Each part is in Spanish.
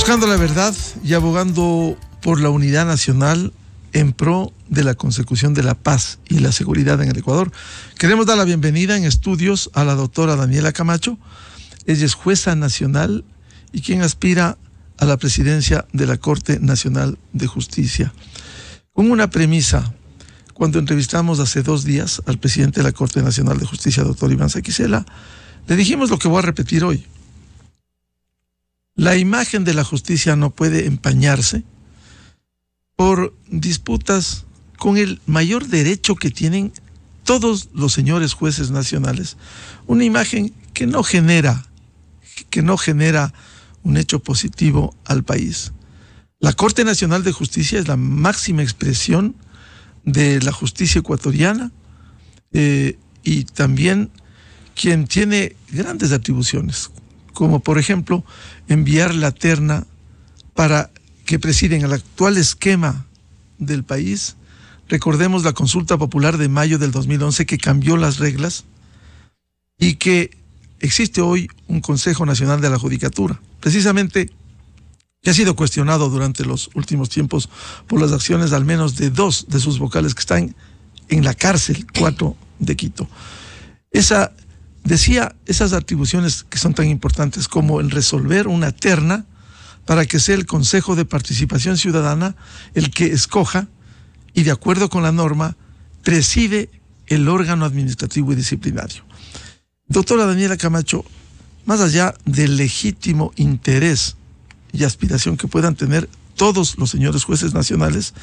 Buscando la verdad y abogando por la unidad nacional en pro de la consecución de la paz y la seguridad en el Ecuador. Queremos dar la bienvenida en estudios a la doctora Daniela Camacho. Ella es jueza nacional y quien aspira a la presidencia de la Corte Nacional de Justicia. Con una premisa, cuando entrevistamos hace dos días al presidente de la Corte Nacional de Justicia, doctor Iván Saquicela, le dijimos lo que voy a repetir hoy. La imagen de la justicia no puede empañarse por disputas con el mayor derecho que tienen todos los señores jueces nacionales. Una imagen que no genera, que no genera un hecho positivo al país. La Corte Nacional de Justicia es la máxima expresión de la justicia ecuatoriana eh, y también quien tiene grandes atribuciones, como por ejemplo enviar la terna para que presiden el actual esquema del país. Recordemos la consulta popular de mayo del 2011 que cambió las reglas y que existe hoy un Consejo Nacional de la Judicatura, precisamente que ha sido cuestionado durante los últimos tiempos por las acciones al menos de dos de sus vocales que están en la cárcel, cuatro de Quito. Esa decía esas atribuciones que son tan importantes como el resolver una terna para que sea el Consejo de Participación Ciudadana el que escoja y de acuerdo con la norma preside el órgano administrativo y disciplinario. Doctora Daniela Camacho, más allá del legítimo interés y aspiración que puedan tener todos los señores jueces nacionales,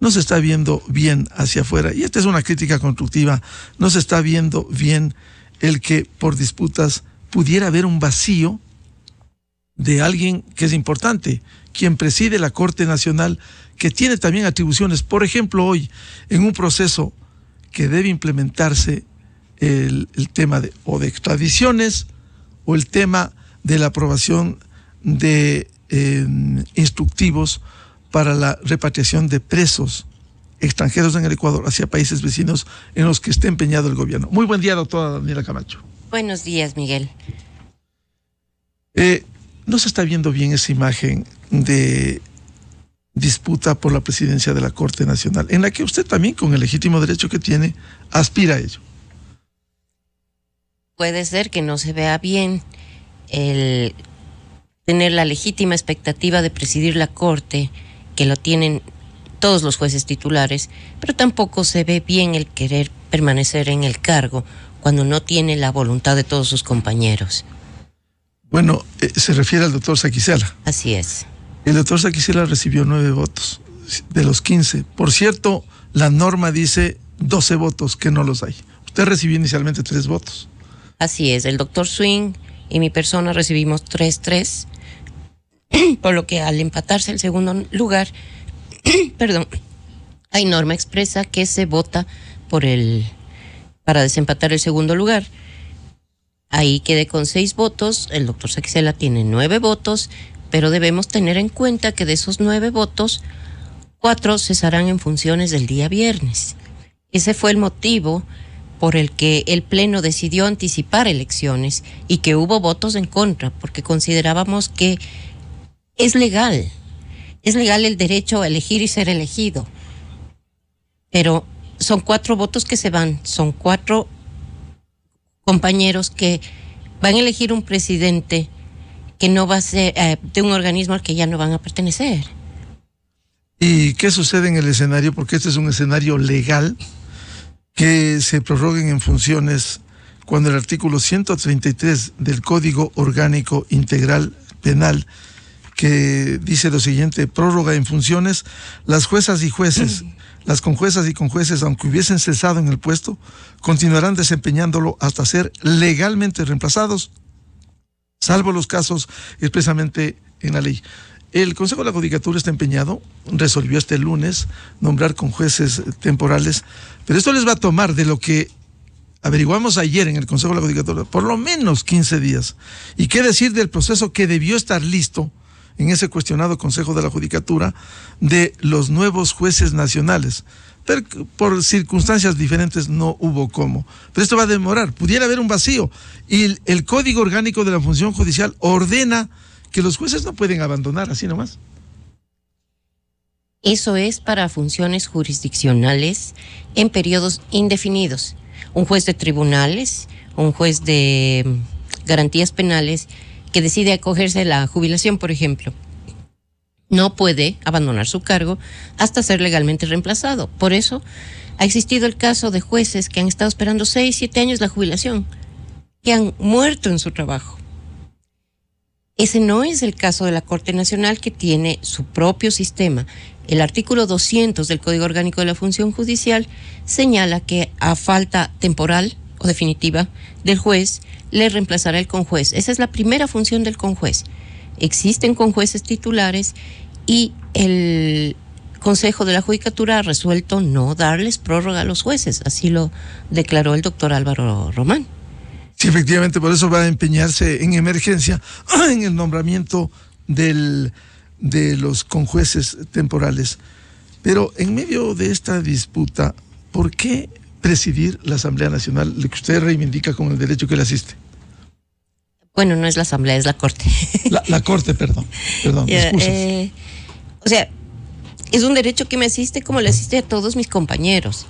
no se está viendo bien hacia afuera. Y esta es una crítica constructiva. No se está viendo bien el que por disputas pudiera haber un vacío de alguien que es importante, quien preside la Corte Nacional, que tiene también atribuciones, por ejemplo, hoy, en un proceso que debe implementarse el, tema de, o de extradiciones o el tema de la aprobación de em, instructivos para la repatriación de presos extranjeros en el Ecuador hacia países vecinos en los que esté empeñado el gobierno. Muy buen día, doctora Daniela Camacho. Buenos días, Miguel. Eh, no se está viendo bien esa imagen de disputa por la presidencia de la Corte Nacional, en la que usted también, con el legítimo derecho que tiene, aspira a ello. Puede ser que no se vea bien el tener la legítima expectativa de presidir la Corte, que lo tienen todos los jueces titulares, pero tampoco se ve bien el querer permanecer en el cargo cuando no tiene la voluntad de todos sus compañeros. Bueno, eh, se refiere al doctor Saquicela. Así es. El doctor Saquicela recibió nueve votos de los quince. Por cierto, la norma dice doce votos que no los hay. Usted recibió inicialmente tres votos. Así es, el doctor Swing y mi persona recibimos tres, tres, por lo que al empatarse el segundo lugar, perdón, hay norma expresa que se vota por el para desempatar el segundo lugar. Ahí quedé con seis votos, el doctor Saxela tiene nueve votos, pero debemos tener en cuenta que de esos nueve votos, cuatro cesarán en funciones del día viernes. Ese fue el motivo por el que el Pleno decidió anticipar elecciones y que hubo votos en contra, porque considerábamos que es legal es legal el derecho a elegir y ser elegido. Pero son cuatro votos que se van, son cuatro compañeros que van a elegir un presidente que no va a ser eh, de un organismo al que ya no van a pertenecer. ¿Y qué sucede en el escenario? Porque este es un escenario legal que se prorroguen en funciones cuando el artículo 133 del Código Orgánico Integral Penal que dice lo siguiente, prórroga en funciones, las juezas y jueces, las conjuezas y conjueces, aunque hubiesen cesado en el puesto, continuarán desempeñándolo hasta ser legalmente reemplazados, salvo los casos expresamente en la ley. El Consejo de la Judicatura está empeñado, resolvió este lunes nombrar con jueces temporales, pero esto les va a tomar de lo que averiguamos ayer en el Consejo de la Judicatura, por lo menos 15 días. ¿Y qué decir del proceso que debió estar listo en ese cuestionado Consejo de la Judicatura de los nuevos jueces nacionales. Pero por circunstancias diferentes no hubo cómo. Pero esto va a demorar. Pudiera haber un vacío. Y el, Código Orgánico de la Función Judicial ordena que los jueces no pueden abandonar así nomás. Eso es para funciones jurisdiccionales en periodos indefinidos. Un juez de tribunales, un juez de mm, garantías penales que decide acogerse a la jubilación, por ejemplo, no puede abandonar su cargo hasta ser legalmente reemplazado. Por eso ha existido el caso de jueces que han estado esperando seis, siete años la jubilación, que han muerto en su trabajo. Ese no es el caso de la Corte Nacional que tiene su propio sistema. El artículo 200 del Código Orgánico de la Función Judicial señala que a falta temporal o definitiva del juez le reemplazará el conjuez. Esa es la primera función del conjuez. Existen conjueces titulares y el Consejo de la Judicatura ha resuelto no darles prórroga a los jueces. Así lo declaró el doctor Álvaro Román. Sí, efectivamente, por eso va a empeñarse en emergencia en el nombramiento del, de los conjueces temporales. Pero en medio de esta disputa, ¿por qué presidir la Asamblea Nacional, lo que usted reivindica como el derecho que le asiste? Bueno, no es la Asamblea, es la Corte. La, Corte, perdón. perdón eh, o sea, es un derecho que me asiste como le asiste a todos mis compañeros.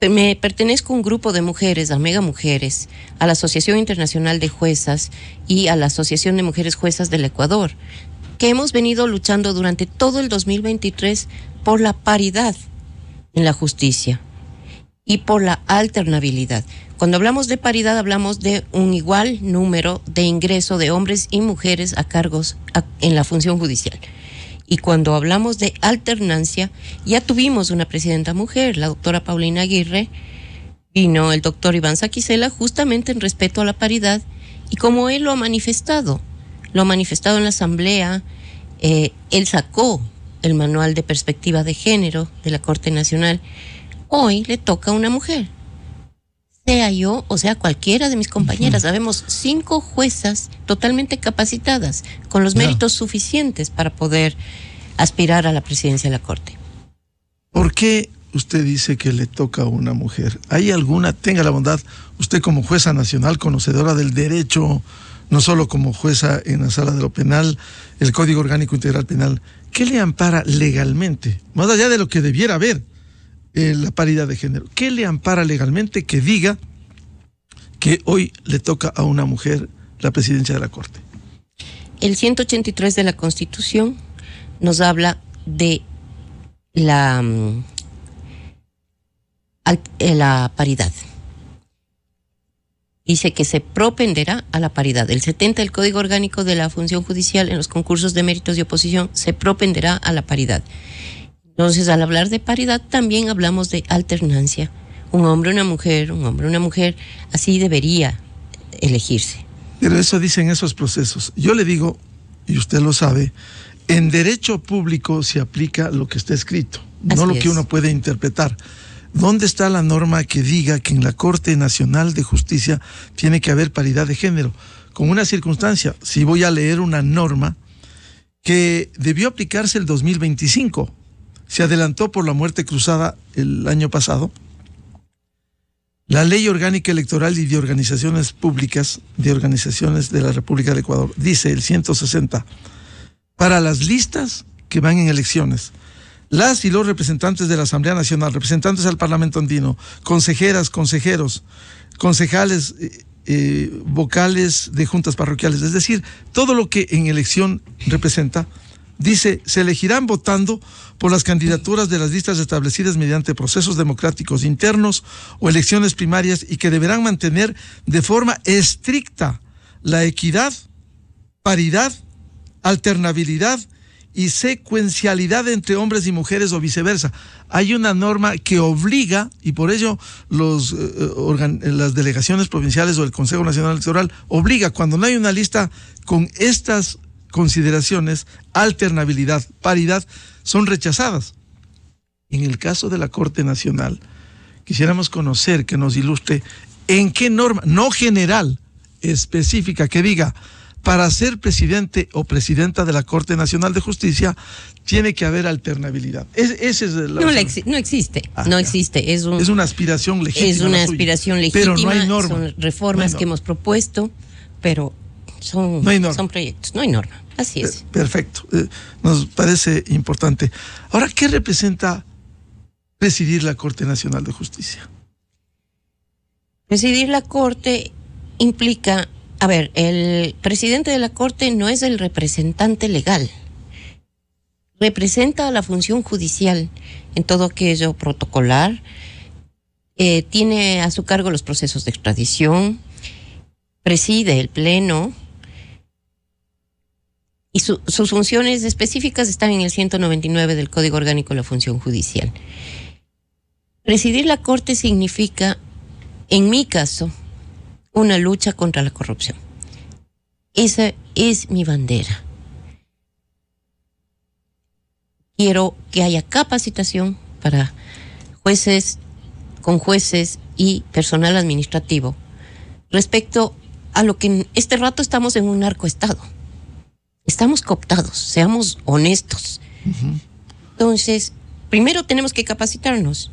Me pertenezco a un grupo de mujeres, a Mega Mujeres, a la Asociación Internacional de Juezas y a la Asociación de Mujeres Juezas del Ecuador, que hemos venido luchando durante todo el 2023 por la paridad en la justicia y por la alternabilidad. Cuando hablamos de paridad hablamos de un igual número de ingreso de hombres y mujeres a cargos en la función judicial. Y cuando hablamos de alternancia, ya tuvimos una presidenta mujer, la doctora Paulina Aguirre, vino el doctor Iván Saquicela justamente en respeto a la paridad y como él lo ha manifestado, lo ha manifestado en la asamblea, eh, él sacó el manual de perspectiva de género de la Corte Nacional, hoy le toca a una mujer. Sea yo o sea cualquiera de mis compañeras, sabemos cinco juezas totalmente capacitadas, con los méritos suficientes para poder aspirar a la presidencia de la Corte. ¿Por qué usted dice que le toca a una mujer? ¿Hay alguna, tenga la bondad, usted como jueza nacional, conocedora del derecho, no solo como jueza en la sala de lo penal, el Código Orgánico Integral Penal, ¿qué le ampara legalmente? Más allá de lo que debiera haber eh, la paridad de género. ¿Qué le ampara legalmente que diga que hoy le toca a una mujer la presidencia de la Corte? El 183 de la Constitución nos habla de la, mm, eh, la paridad. Dice que se propenderá a la paridad. El 70 del Código Orgánico de la Función Judicial en los concursos de méritos y oposición se propenderá a la paridad. Entonces, al hablar de paridad, también hablamos de alternancia. Un hombre, una mujer, un hombre, una mujer, así debería elegirse. Pero eso dicen esos procesos. Yo le digo, y usted lo sabe, en derecho público se aplica lo que está escrito, no lo que uno puede interpretar. ¿Dónde está la norma que diga que en la Corte Nacional de Justicia tiene que haber paridad de género? Con una circunstancia, si voy a leer una norma que debió aplicarse el 2025, se adelantó por la muerte cruzada el año pasado. La ley orgánica electoral y de organizaciones públicas, de organizaciones de la República del Ecuador, dice el 160, para las listas que van en elecciones, las y los representantes de la Asamblea Nacional, representantes al Parlamento Andino, consejeras, consejeros, concejales, eh, eh, vocales de juntas parroquiales, es decir, todo lo que en elección representa, dice, se elegirán votando por las candidaturas de las listas establecidas mediante procesos democráticos internos o elecciones primarias y que deberán mantener de forma estricta la equidad, paridad, alternabilidad y secuencialidad entre hombres y mujeres o viceversa. Hay una norma que obliga, y por ello los, eh, eh, las delegaciones provinciales o el Consejo Nacional Electoral obliga, cuando no hay una lista con estas consideraciones, alternabilidad, paridad, son rechazadas. En el caso de la Corte Nacional, quisiéramos conocer que nos ilustre en qué norma, no general, específica, que diga, para ser presidente o presidenta de la Corte Nacional de Justicia tiene que haber alternabilidad. Es, es no, no, existe, ah, no existe. Es, es, una aspiración legítima. Es una aspiración legítima. Pero no hay norma. Son reformas que hemos propuesto, pero son, son proyectos, no hay norma. Así es. Perfecto, eh, nos parece importante. Ahora, ¿qué representa presidir la Corte Nacional de Justicia? Presidir la Corte implica, a ver, el presidente de la Corte no es el representante legal, representa a la función judicial en todo aquello protocolar, eh, tiene a su cargo los procesos de extradición, preside el Pleno y sus funciones específicas están en el 199 del Código Orgánico de la Función Judicial. Presidir la Corte significa, en mi caso, una lucha contra la corrupción. Esa es mi bandera. Quiero que haya capacitación para jueces, con jueces y personal administrativo respecto a lo que en este rato estamos en un narcoestado. Estamos cooptados, seamos honestos. Entonces, primero tenemos que capacitarnos,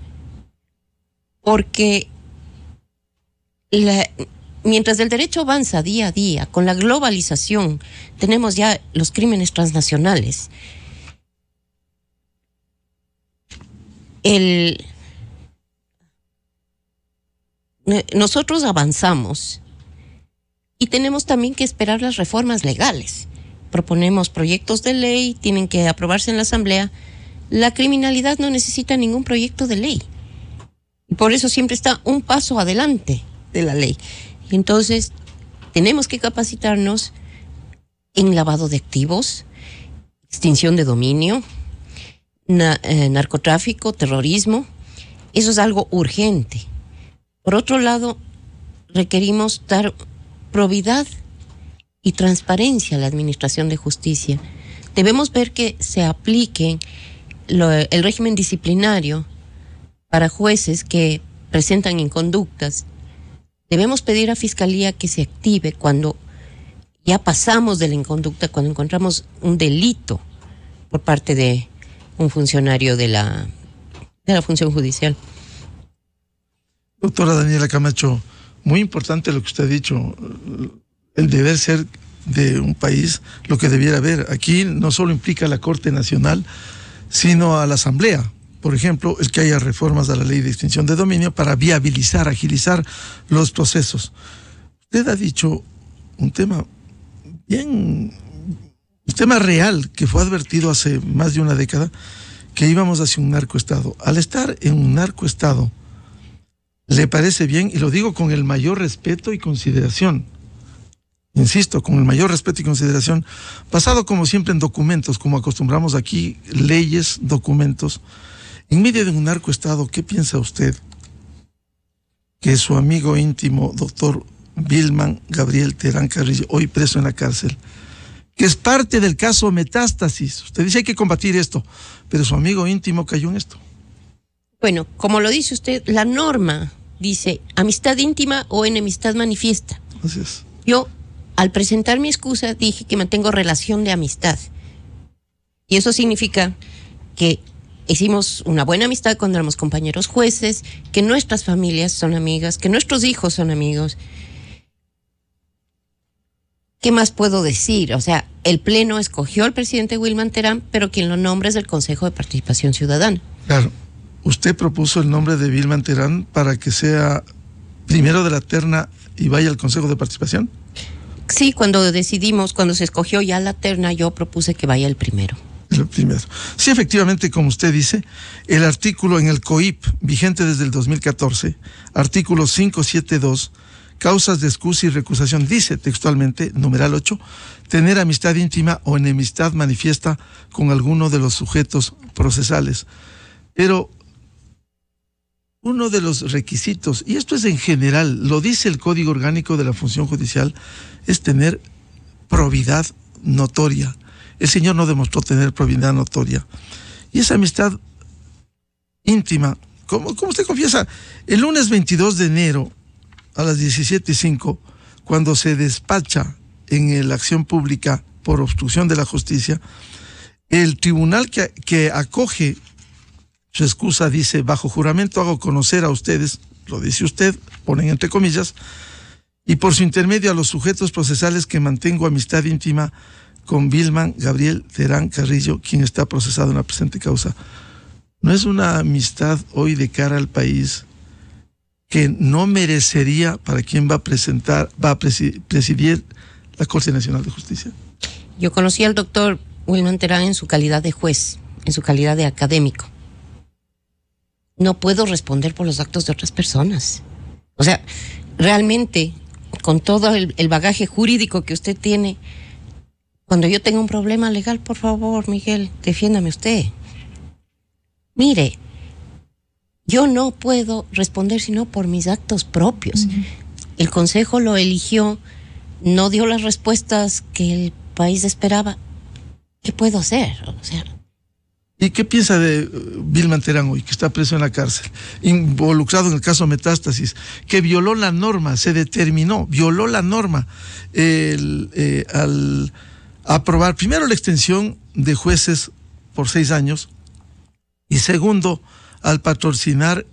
porque mientras el derecho avanza día a día, con la globalización, tenemos ya los crímenes transnacionales. El, nosotros avanzamos y tenemos también que esperar las reformas legales. Proponemos proyectos de ley, tienen que aprobarse en la Asamblea. La criminalidad no necesita ningún proyecto de ley. Por eso siempre está un paso adelante de la ley. Entonces tenemos que capacitarnos en lavado de activos, extinción de dominio, eh, narcotráfico, terrorismo. Eso es algo urgente. Por otro lado, requerimos dar probidad y transparencia a la Administración de Justicia. Debemos ver que se aplique el régimen disciplinario para jueces que presentan inconductas. Debemos pedir a Fiscalía que se active cuando ya pasamos de la inconducta, cuando encontramos un delito por parte de un funcionario de la, de la función judicial. Doctora Daniela Camacho, muy importante lo que usted ha dicho, el deber ser de un país lo que debiera haber. Aquí no solo implica la Corte Nacional, sino a la Asamblea. Por ejemplo, el que haya reformas a la ley de extinción de dominio para viabilizar, agilizar los procesos. Usted ha dicho un tema bien, un tema real que fue advertido hace más de una década, que íbamos hacia un narcoestado. Al estar en un narcoestado, le parece bien, y lo digo con el mayor respeto y consideración, insisto, con el mayor respeto y consideración, basado como siempre en documentos, como acostumbramos aquí, leyes, documentos, en medio de un narcoestado, ¿qué piensa usted que su amigo íntimo, doctor Vilman Gabriel Terán Carrillo, hoy preso en la cárcel, que es parte del caso Metástasis, usted dice hay que combatir esto, pero su amigo íntimo cayó en esto? Bueno, como lo dice usted, la norma dice amistad íntima o enemistad manifiesta. Así es. Yo, al presentar mi excusa, dije que mantengo relación de amistad. Y eso significa que hicimos una buena amistad cuando éramos compañeros jueces, que nuestras familias son amigas, que nuestros hijos son amigos. ¿Qué más puedo decir? O sea, el Pleno escogió al presidente Wilman Terán, pero quien lo nombra es el Consejo de Participación Ciudadana. Claro usted propuso el nombre de Vilma Terán para que sea primero de la terna y vaya al Consejo de Participación? Sí, cuando decidimos, cuando se escogió ya la terna, yo propuse que vaya el primero. El primero. Sí, efectivamente, como usted dice, el artículo en el COIP, vigente desde el 2014, artículo 572, causas de excusa y recusación, dice textualmente, numeral 8, tener amistad íntima o enemistad manifiesta con alguno de los sujetos procesales. Pero uno de los requisitos, y esto es en general, lo dice el Código Orgánico de la Función Judicial, es tener probidad notoria. El Señor no demostró tener probidad notoria. Y esa amistad íntima, como, usted confiesa, el lunes 22 de enero a las 17.05, cuando se despacha en la acción pública por obstrucción de la justicia, el tribunal que, que acoge su excusa dice, bajo juramento hago conocer a ustedes, lo dice usted, ponen entre comillas, y por su intermedio a los sujetos procesales que mantengo amistad íntima con Vilman Gabriel Terán Carrillo, quien está procesado en la presente causa. ¿No es una amistad hoy de cara al país que no merecería para quien va a presentar, va a presidir la Corte Nacional de Justicia? Yo conocí al doctor Wilman Terán en su calidad de juez, en su calidad de académico. No puedo responder por los actos de otras personas. O sea, realmente, con todo el, el bagaje jurídico que usted tiene, cuando yo tenga un problema legal, por favor, Miguel, defiéndame usted. Mire, yo no puedo responder sino por mis actos propios. El Consejo lo eligió, no dio las respuestas que el país esperaba. ¿Qué puedo hacer? O sea, ¿Y qué piensa de Vilman uh, Terán hoy, que está preso en la cárcel, involucrado en el caso Metástasis, que violó la norma, se determinó, violó la norma eh, al aprobar primero la extensión de jueces por seis años y segundo, al patrocinar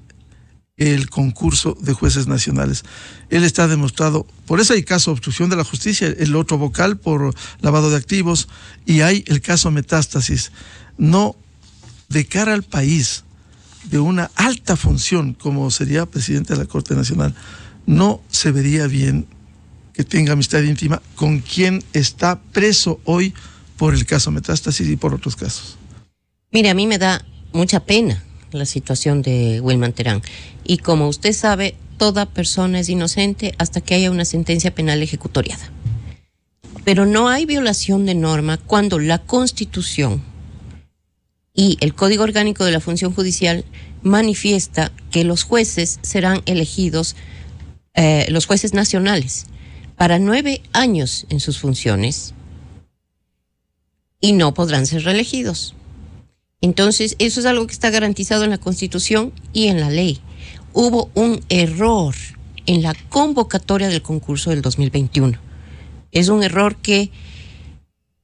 el concurso de jueces nacionales. Él está demostrado, por eso hay caso obstrucción de la justicia, el otro vocal por lavado de activos y hay el caso metástasis. No de cara al país, de una alta función como sería presidente de la Corte Nacional, no se vería bien que tenga amistad íntima con quien está preso hoy por el caso metástasis y por otros casos. Mire, a mí me da mucha pena la situación de Wilman Terán. Y como usted sabe, toda persona es inocente hasta que haya una sentencia penal ejecutoriada. Pero no hay violación de norma cuando la Constitución y el Código Orgánico de la Función Judicial manifiesta que los jueces serán elegidos, eh, los jueces nacionales, para nueve años en sus funciones y no podrán ser reelegidos. Entonces, eso es algo que está garantizado en la Constitución y en la ley. Hubo un error en la convocatoria del concurso del 2021. Es un error que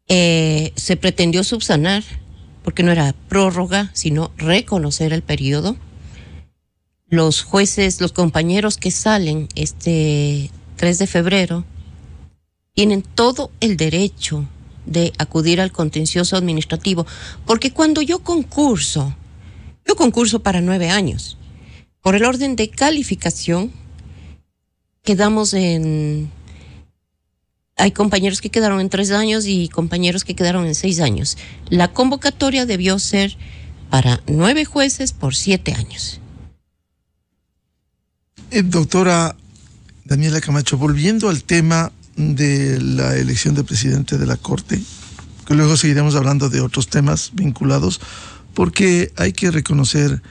eh, se pretendió subsanar porque no era prórroga, sino reconocer el periodo. Los jueces, los compañeros que salen este 3 de febrero, tienen todo el derecho de acudir al contencioso administrativo, porque cuando yo concurso, yo concurso para nueve años, por el orden de calificación, quedamos en... Hay compañeros que quedaron en tres años y compañeros que quedaron en seis años. La convocatoria debió ser para nueve jueces por siete años. Eh, doctora Daniela Camacho, volviendo al tema de la elección de presidente de la Corte, que luego seguiremos hablando de otros temas vinculados, porque hay que reconocer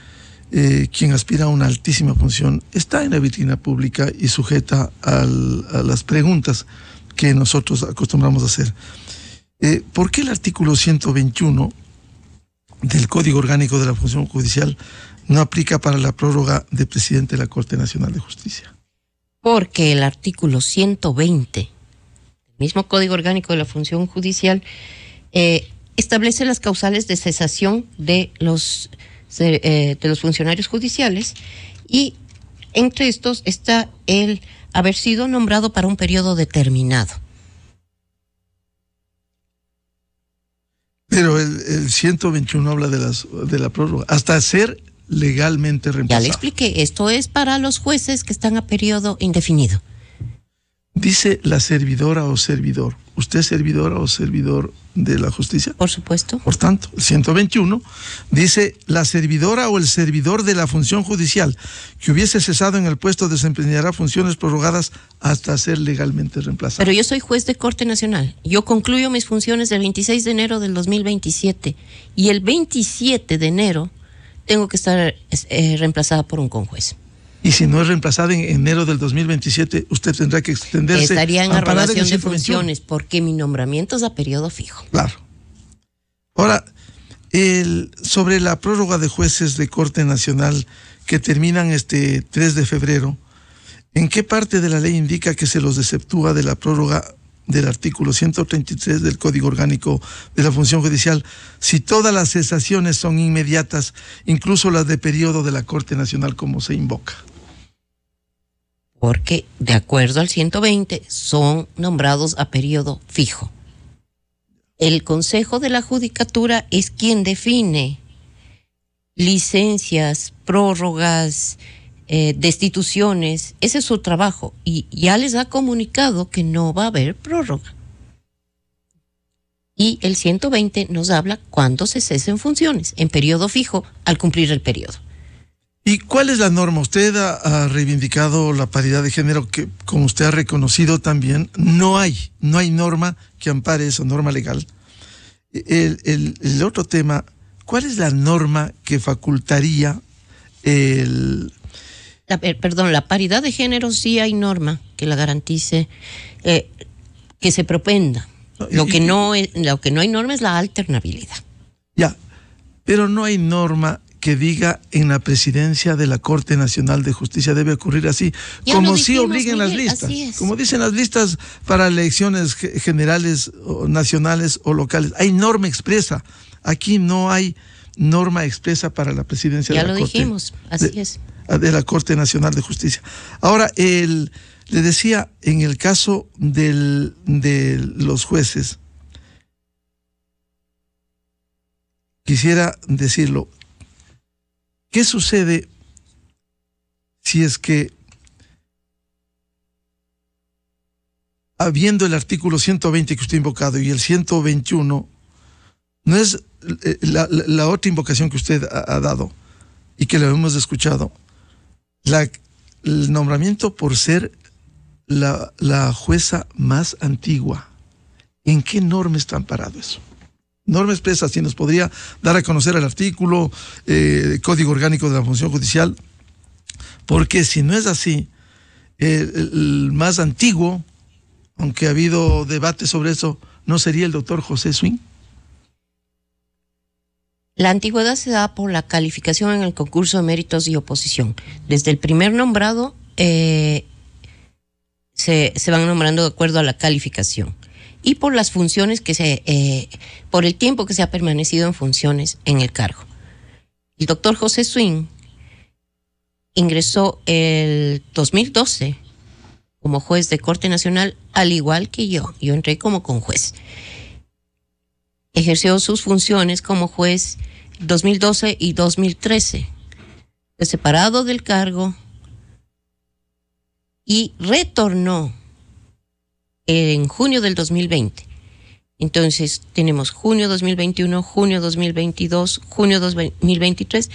eh, quien aspira a una altísima función está en la vitrina pública y sujeta a las preguntas que nosotros acostumbramos a hacer. Eh, ¿Por qué el artículo 121 del Código Orgánico de la Función Judicial no aplica para la prórroga de presidente de la Corte Nacional de Justicia? Porque el artículo 120 mismo Código Orgánico de la Función Judicial, eh, establece las causales de cesación de los, eh, de los funcionarios judiciales y entre estos está el haber sido nombrado para un periodo determinado. Pero el, 121 habla de, las, de la prórroga, hasta ser legalmente reemplazado. Ya le expliqué, esto es para los jueces que están a periodo indefinido. Dice la servidora o servidor. ¿Usted es servidora o servidor de la justicia? Por supuesto. Por tanto, el 121 dice la servidora o el servidor de la función judicial que hubiese cesado en el puesto desempeñará funciones prorrogadas hasta ser legalmente reemplazado. Pero yo soy juez de Corte Nacional. Yo concluyo mis funciones el 26 de enero del 2027 y el 27 de enero tengo que estar eh, reemplazada por un conjuez y si no es reemplazada en enero del 2027, usted tendrá que extenderse. Estaría en relación de funciones, porque mi nombramiento es a periodo fijo. Claro. Ahora, el, sobre la prórroga de jueces de Corte Nacional que terminan este 3 de febrero, ¿en qué parte de la ley indica que se los deceptúa de la prórroga del artículo 133 del Código Orgánico de la Función Judicial si todas las cesaciones son inmediatas, incluso las de periodo de la Corte Nacional como se invoca? porque de acuerdo al 120 son nombrados a periodo fijo. El Consejo de la Judicatura es quien define licencias, prórrogas, eh, destituciones. Ese es su trabajo y ya les ha comunicado que no va a haber prórroga. Y el 120 nos habla cuando se cesen funciones, en periodo fijo, al cumplir el periodo. ¿Y cuál es la norma? Usted ha, reivindicado la paridad de género que, como usted ha reconocido también, no hay, no hay norma que ampare esa norma legal. El, otro tema, ¿cuál es la norma que facultaría el... perdón, la paridad de género sí hay norma que la garantice, eh, que se propenda. Lo que, no es, lo que no hay norma es la alternabilidad. Ya, pero no hay norma que diga en la presidencia de la Corte Nacional de Justicia debe ocurrir así, como si obliguen las listas, como dicen las listas para elecciones generales, o nacionales o locales. Hay norma expresa. Aquí no hay norma expresa para la presidencia de la Corte. Ya lo dijimos, así de, es. De la Corte Nacional de Justicia. Ahora, el, le decía, en el caso del, de los jueces, quisiera decirlo, ¿Qué sucede si es que, habiendo el artículo 120 que usted ha invocado y el 121, no es eh, la, otra invocación que usted ha, dado y que lo hemos escuchado, el nombramiento por ser la, la jueza más antigua? ¿En qué norma está amparado eso? norma expresa, si nos podría dar a conocer el artículo, eh, Código Orgánico de la Función Judicial, porque si no es así, el, más antiguo, aunque ha habido debate sobre eso, ¿no sería el doctor José Swing? La antigüedad se da por la calificación en el concurso de méritos y oposición. Desde el primer nombrado eh, se, se van nombrando de acuerdo a la calificación y por las funciones que se, eh, por el tiempo que se ha permanecido en funciones en el cargo. El doctor José Swing ingresó el 2012 como juez de Corte Nacional, al igual que yo. Yo entré como conjuez. Ejerció sus funciones como juez 2012 y 2013. Fue separado del cargo y retornó en junio del 2020. Entonces tenemos junio 2021, junio 2022, junio 2023,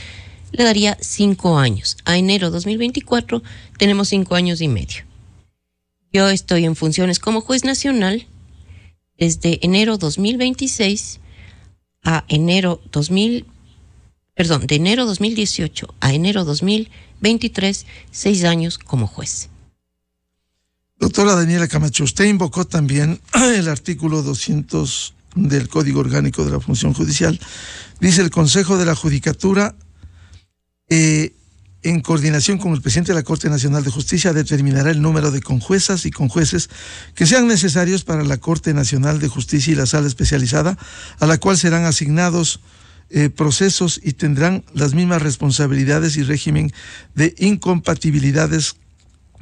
le daría cinco años. A enero 2024 tenemos cinco años y medio. Yo estoy en funciones como juez nacional desde enero 2026 a enero 2000, perdón, de enero 2018 a enero 2023, seis años como juez. Doctora Daniela Camacho, usted invocó también el artículo 200 del Código Orgánico de la Función Judicial. Dice el Consejo de la Judicatura, eh, en coordinación con el presidente de la Corte Nacional de Justicia, determinará el número de conjuezas y conjueces que sean necesarios para la Corte Nacional de Justicia y la sala especializada, a la cual serán asignados eh, procesos y tendrán las mismas responsabilidades y régimen de incompatibilidades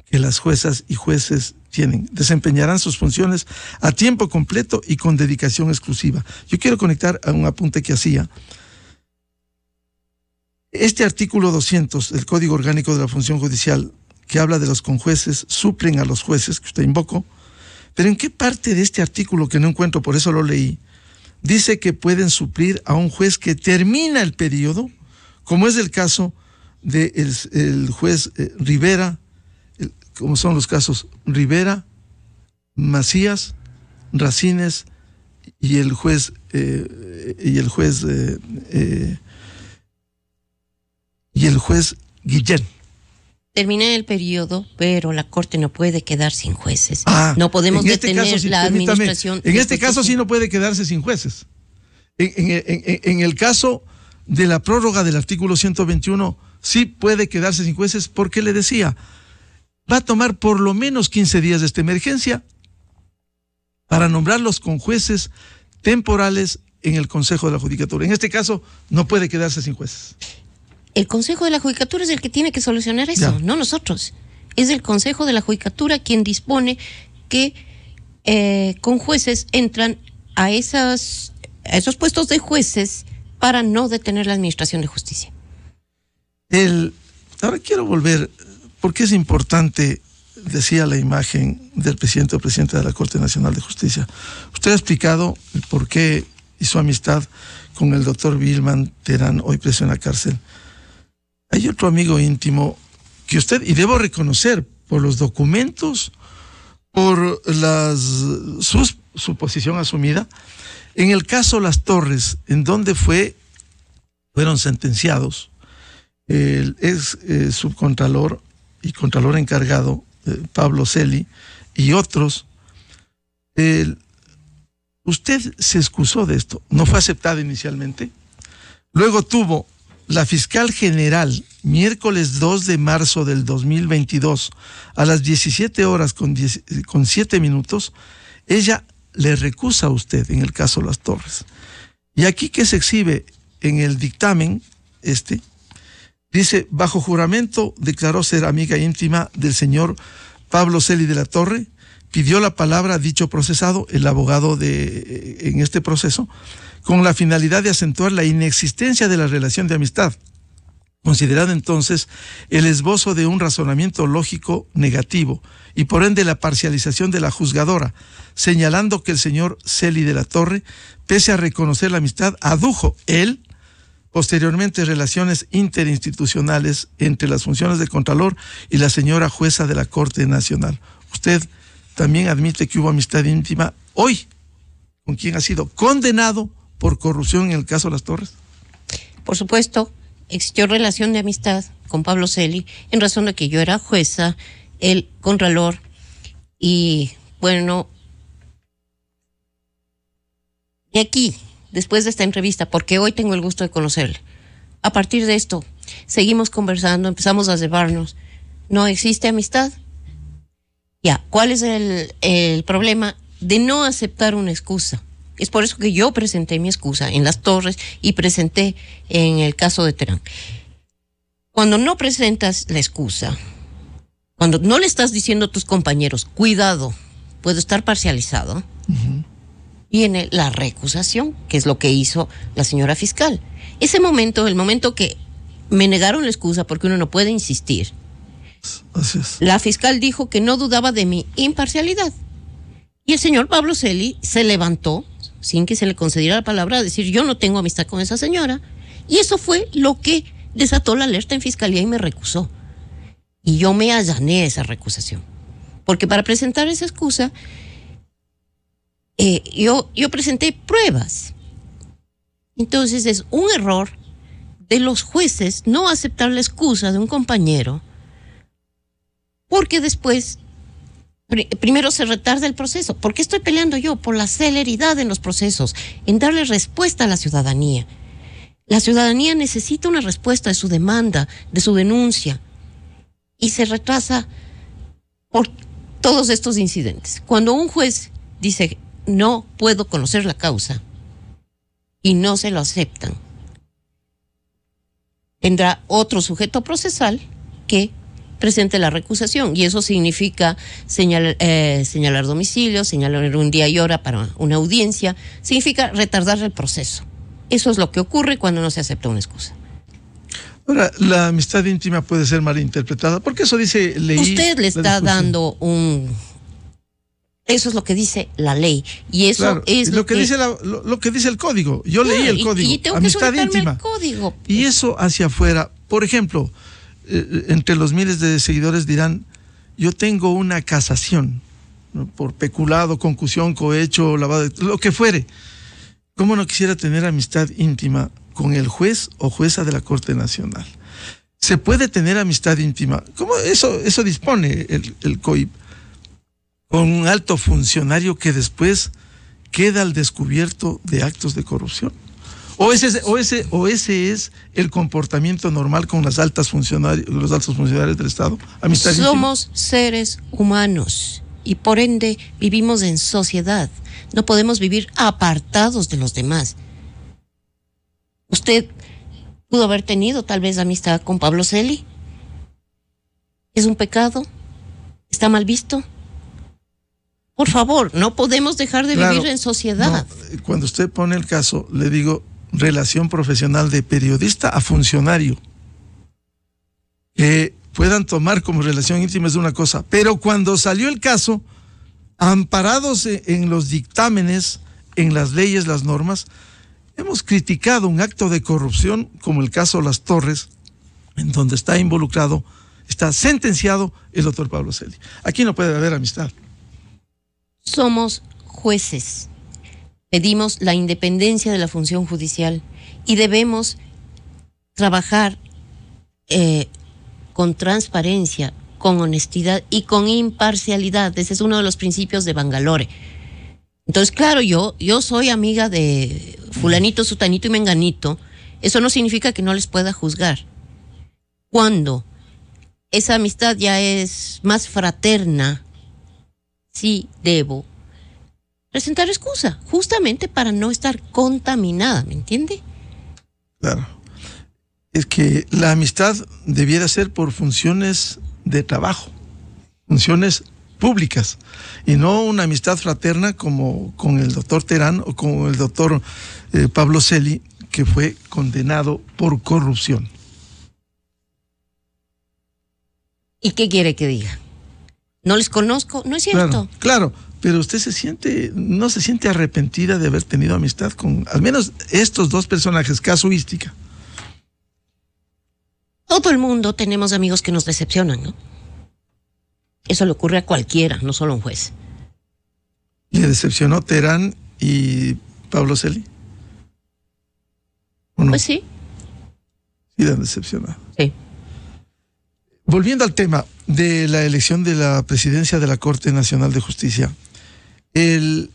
que las juezas y jueces tienen. Desempeñarán sus funciones a tiempo completo y con dedicación exclusiva. Yo quiero conectar a un apunte que hacía. Este artículo 200 del Código Orgánico de la Función Judicial, que habla de los conjueces, suplen a los jueces, que usted invocó, pero ¿en qué parte de este artículo que no encuentro, por eso lo leí, dice que pueden suplir a un juez que termina el periodo, como es el caso del el juez eh, Rivera, como son los casos Rivera, Macías, Racines y el juez eh, y el juez eh, y el juez Guillén. Termina el periodo, pero la corte no puede quedar sin jueces. Ah, no podemos este detener la administración. En este caso sí no puede quedarse sin jueces. En, el caso de la prórroga del artículo 121 sí puede quedarse sin jueces porque le decía, va a tomar por lo menos 15 días de esta emergencia para nombrarlos con jueces temporales en el Consejo de la Judicatura. En este caso, no puede quedarse sin jueces. El Consejo de la Judicatura es el que tiene que solucionar eso, no nosotros. Es el Consejo de la Judicatura quien dispone que eh, con jueces entran a, esas, a esos puestos de jueces para no detener la administración de justicia. El, ahora quiero volver, porque es importante, decía la imagen del presidente o presidente de la Corte Nacional de Justicia. Usted ha explicado por qué hizo amistad con el doctor Vilman Terán, hoy preso en la cárcel. Hay otro amigo íntimo que usted, y debo reconocer por los documentos, por las, su posición asumida, en el caso Las Torres, en donde fue, fueron sentenciados, el ex eh, subcontralor y contralor encargado, eh, Pablo Celi, y otros, usted se excusó de esto, no fue aceptado inicialmente, luego tuvo la fiscal general, miércoles 2 de marzo del 2022, a las 17 horas con, 7 minutos, ella le recusa a usted en el caso Las Torres. Y aquí que se exhibe en el dictamen, este, dice, bajo juramento declaró ser amiga íntima del señor Pablo Celi de la Torre, pidió la palabra a dicho procesado, el abogado de, en este proceso, con la finalidad de acentuar la inexistencia de la relación de amistad, considerado entonces el esbozo de un razonamiento lógico negativo y por ende la parcialización de la juzgadora, señalando que el señor Celi de la Torre, pese a reconocer la amistad, adujo él posteriormente relaciones interinstitucionales entre las funciones de Contralor y la señora jueza de la Corte Nacional. Usted también admite que hubo amistad íntima hoy con quien ha sido condenado por corrupción en el caso de Las Torres? Por supuesto, existió relación de amistad con Pablo Celi en razón de que yo era jueza, él contralor y bueno, y aquí, después de esta entrevista, porque hoy tengo el gusto de conocerle, a partir de esto, seguimos conversando, empezamos a llevarnos, no existe amistad. Ya, ¿cuál es el, el problema de no aceptar una excusa? Es por eso que yo presenté mi excusa en las torres y presenté en el caso de Terán. Cuando no presentas la excusa, cuando no le estás diciendo a tus compañeros, cuidado, puedo estar parcializado, viene la recusación, que es lo que hizo la señora fiscal. Ese momento, el momento que me negaron la excusa porque uno no puede insistir, la fiscal dijo que no dudaba de mi imparcialidad. Y el señor Pablo Celi se levantó sin que se le concediera la palabra, a decir yo no tengo amistad con esa señora. Y eso fue lo que desató la alerta en fiscalía y me recusó. Y yo me allané esa recusación. Porque para presentar esa excusa, eh, yo, yo presenté pruebas. Entonces es un error de los jueces no aceptar la excusa de un compañero, porque después primero se retarda el proceso. ¿Por qué estoy peleando yo? Por la celeridad en los procesos, en darle respuesta a la ciudadanía. La ciudadanía necesita una respuesta de su demanda, de su denuncia, y se retrasa por todos estos incidentes. Cuando un juez dice, no puedo conocer la causa, y no se lo aceptan, tendrá otro sujeto procesal que presente la recusación y eso significa señalar, eh, señalar domicilio, señalar un día y hora para una audiencia, significa retardar el proceso. Eso es lo que ocurre cuando no se acepta una excusa. Ahora, la amistad íntima puede ser malinterpretada, porque eso dice ley. Usted le está dando un eso es lo que dice la ley. Y eso es lo, que, dice lo, que dice el código. Yo leí el código. Y, tengo amistad íntima. El código. Y eso hacia afuera, por ejemplo, eh, entre los miles de seguidores dirán, yo tengo una casación por peculado, concusión, cohecho, lavado, lo que fuere. ¿Cómo no quisiera tener amistad íntima con el juez o jueza de la Corte Nacional? Se puede tener amistad íntima, ¿cómo eso, eso dispone el, el COIP, con un alto funcionario que después queda al descubierto de actos de corrupción. O ese, o ese, o ese es el comportamiento normal con las altas funcionarios, los altos funcionarios del Estado. Somos seres humanos y por ende vivimos en sociedad. No podemos vivir apartados de los demás. Usted pudo haber tenido tal vez amistad con Pablo Celi. ¿Es un pecado? ¿Está mal visto? Por favor, no podemos dejar de vivir en sociedad. cuando usted pone el caso, le digo relación profesional de periodista a funcionario. Que puedan tomar como relación íntima es una cosa, pero cuando salió el caso, amparados en los dictámenes, en las leyes, las normas, hemos criticado un acto de corrupción como el caso Las Torres, en donde está involucrado, está sentenciado el doctor Pablo Celi. Aquí no puede haber amistad. Somos jueces. Pedimos la independencia de la función judicial y debemos trabajar eh, con transparencia, con honestidad y con imparcialidad. Ese es uno de los principios de Bangalore. Entonces, claro, yo, yo soy amiga de fulanito, sutanito y menganito. Eso no significa que no les pueda juzgar. Cuando esa amistad ya es más fraterna, sí debo presentar excusa, justamente para no estar contaminada, ¿me entiende? Claro. Es que la amistad debiera ser por funciones de trabajo, funciones públicas, y no una amistad fraterna como con el doctor Terán o con el doctor eh, Pablo Celi, que fue condenado por corrupción. ¿Y qué quiere que diga? No les conozco, no es cierto. Claro, pero usted se siente, no se siente arrepentida de haber tenido amistad con al menos estos dos personajes, casuística. Todo el mundo tenemos amigos que nos decepcionan, ¿no? Eso le ocurre a cualquiera, no solo a un juez. ¿Le decepcionó Terán y Pablo Celi? Pues sí. Sí, le han decepcionado. Sí. Volviendo al tema de la elección de la presidencia de la Corte Nacional de Justicia, el,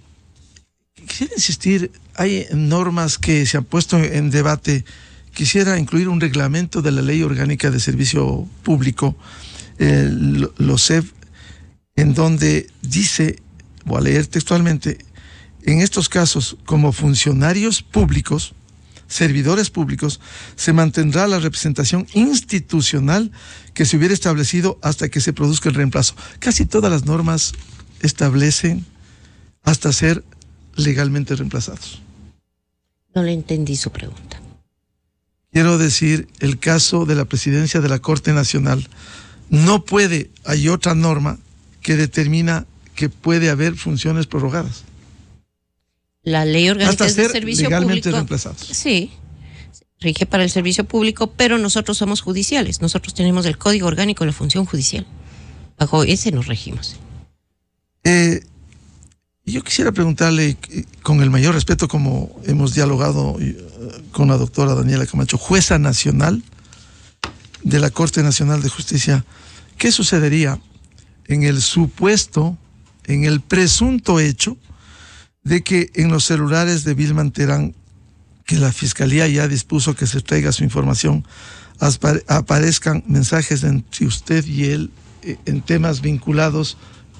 quisiera insistir, hay normas que se han puesto en debate. Quisiera incluir un reglamento de la Ley Orgánica de Servicio Público, el, LOSEV, en donde dice, voy a leer textualmente, en estos casos, como funcionarios públicos, servidores públicos, se mantendrá la representación institucional que se hubiera establecido hasta que se produzca el reemplazo. Casi todas las normas establecen hasta ser legalmente reemplazados. No le entendí su pregunta. Quiero decir, el caso de la presidencia de la Corte Nacional no puede, hay otra norma que determina que puede haber funciones prorrogadas. La ley orgánica de servicio legalmente reemplazados. Sí, rige para el servicio público, pero nosotros somos judiciales. Nosotros tenemos el Código Orgánico de la Función Judicial. Bajo ese nos regimos. Eh, yo quisiera preguntarle, con el mayor respeto, como hemos dialogado eh, con la doctora Daniela Camacho, jueza nacional de la Corte Nacional de Justicia, ¿qué sucedería en el supuesto, en el presunto hecho de que en los celulares de Vilman Terán, que la Fiscalía ya dispuso que se traiga su información, aparezcan mensajes entre usted y él eh, en temas vinculados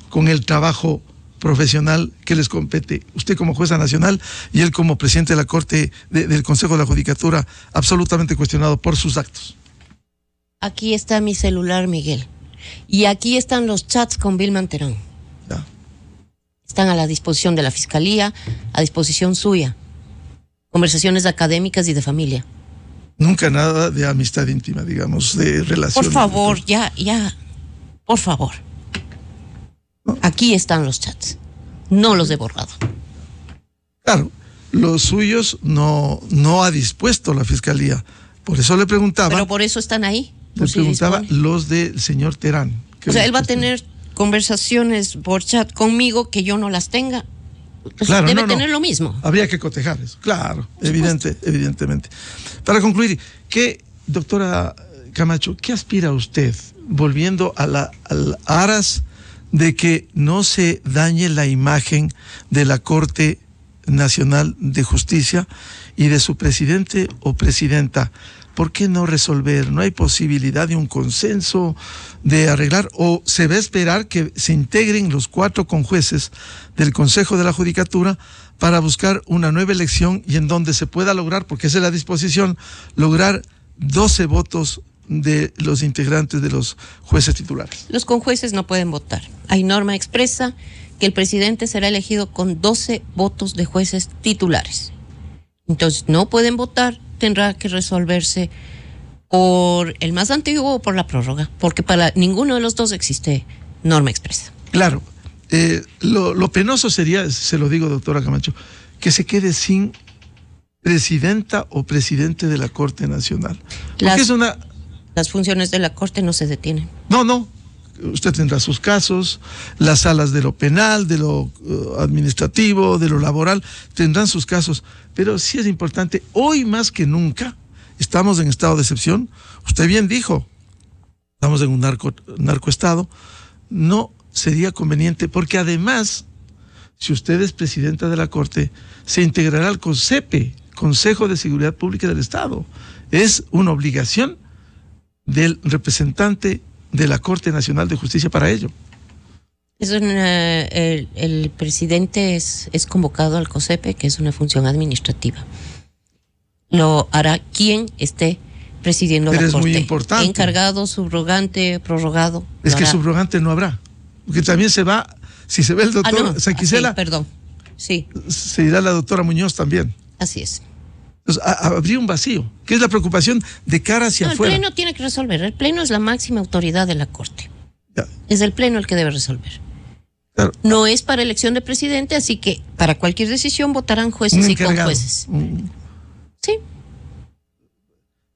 con el trabajo profesional que les compete. Usted como jueza nacional y él como presidente de la Corte del Consejo de la Judicatura, absolutamente cuestionado por sus actos. Aquí está mi celular, Miguel. Y aquí están los chats con Bill Manterón. Están a la disposición de la Fiscalía, a disposición suya. Conversaciones académicas y de familia. Nunca nada de amistad íntima, digamos, de relación. Por favor, ya, ya. Por favor. Aquí están los chats. No los he borrado. Claro, los suyos no, no ha dispuesto la fiscalía. Por eso le preguntaba. Pero por eso están ahí. Le preguntaba los del señor Terán. O sea, él va a tener conversaciones por chat conmigo que yo no las tenga. Pues debe tener lo mismo. Habría que cotejar eso. Claro, evidente, evidentemente. Para concluir, ¿qué, doctora Camacho, qué aspira usted volviendo a la, a la aras de que no se dañe la imagen de la Corte Nacional de Justicia y de su presidente o presidenta. ¿Por qué no resolver? ¿No hay posibilidad de un consenso, de arreglar? ¿O se va a esperar que se integren los cuatro conjueces del Consejo de la Judicatura para buscar una nueva elección y en donde se pueda lograr, porque esa es la disposición, lograr 12 votos de los integrantes de los jueces titulares? Los conjueces no pueden votar. Hay norma expresa que el presidente será elegido con 12 votos de jueces titulares. Entonces no pueden votar, tendrá que resolverse por el más antiguo o por la prórroga, porque para ninguno de los dos existe norma expresa. Claro, eh, lo, lo, penoso sería, se lo digo doctora Camacho, que se quede sin presidenta o presidente de la Corte Nacional. Las, es una... las funciones de la Corte no se detienen. No, no. Usted tendrá sus casos, las salas de lo penal, de lo uh, administrativo, de lo laboral, tendrán sus casos. Pero sí es importante, hoy más que nunca, estamos en estado de excepción. Usted bien dijo, estamos en un narco, narcoestado. No sería conveniente, porque además, si usted es presidenta de la Corte, se integrará al CONCEPE, Consejo de Seguridad Pública del Estado. Es una obligación del representante de la Corte Nacional de Justicia para ello. Es una, el, el, presidente es, es convocado al COSEPE, que es una función administrativa. Lo hará quien esté presidiendo Pero la es Corte. muy importante. Encargado, subrogante, prorrogado. Es que hará. subrogante no habrá. Porque también se va, si se ve el Ah, doctor no, Sanquisela, ah, sí, perdón. Sí, se irá la doctora Muñoz también. así es. Entonces, a- a- habría un vacío, que es la preocupación de cara hacia No, el afuera. Pleno tiene que resolver. El Pleno es la máxima autoridad de la Corte. Ya, Es el Pleno el que debe resolver. claro, No es para elección de presidente, así que para cualquier decisión votarán jueces y con jueces. Un- Sí,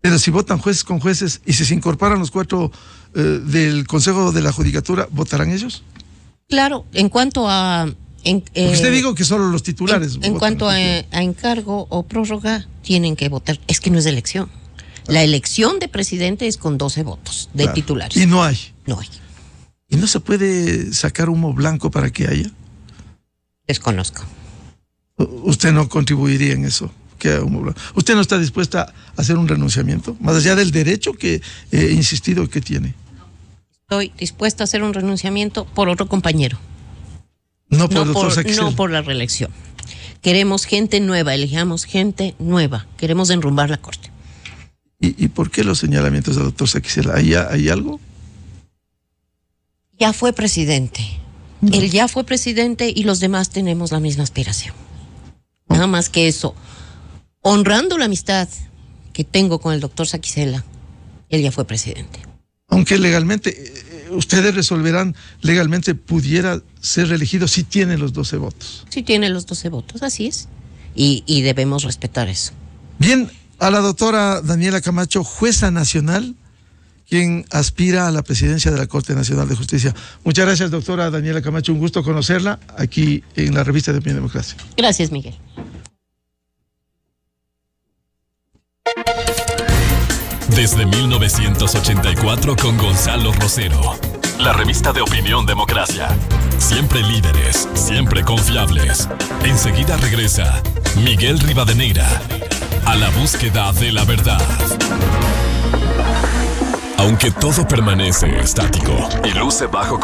Pero si votan jueces con jueces y si se incorporan los cuatro eh, del Consejo de la Judicatura, ¿votarán ellos? claro. En cuanto a. En, Porque eh, usted digo que solo los titulares. En, cuanto a, encargo o prórroga, tienen que votar. Es que no es de elección. La elección de presidente es con 12 votos de Claro. titulares. Y no hay. No hay. ¿Y no se puede sacar humo blanco para que haya? Desconozco. Usted no contribuiría en eso. Que humo blanco. ¿Usted no está dispuesta a hacer un renunciamiento? Más allá del derecho que he insistido que tiene. Estoy dispuesta a hacer un renunciamiento por otro compañero. No por No por, no por la reelección. Queremos gente nueva, elijamos gente nueva. Queremos enrumbar la corte. ¿Y, y por qué los señalamientos del doctor Saquicel? ¿Hay, ¿Hay algo? Ya fue presidente. Él ya fue presidente y los demás tenemos la misma aspiración. Nada más que eso. Honrando la amistad que tengo con el doctor Saquicela, él ya fue presidente. Aunque legalmente, eh, ustedes resolverán legalmente, pudiera ser reelegido si tiene los 12 votos. Sí tiene los 12 votos, así es. Y, y debemos respetar eso. Bien, a la doctora Daniela Camacho, jueza nacional, quien aspira a la presidencia de la Corte Nacional de Justicia. Muchas gracias, doctora Daniela Camacho. Un gusto conocerla aquí en la revista de Opinión Democracia. Gracias, Miguel. Desde 1984 con Gonzalo Rosero. La revista de opinión Democracia. Siempre líderes, siempre confiables. Enseguida regresa Miguel Rivadeneira a la búsqueda de la verdad. Aunque todo permanece estático y luce bajo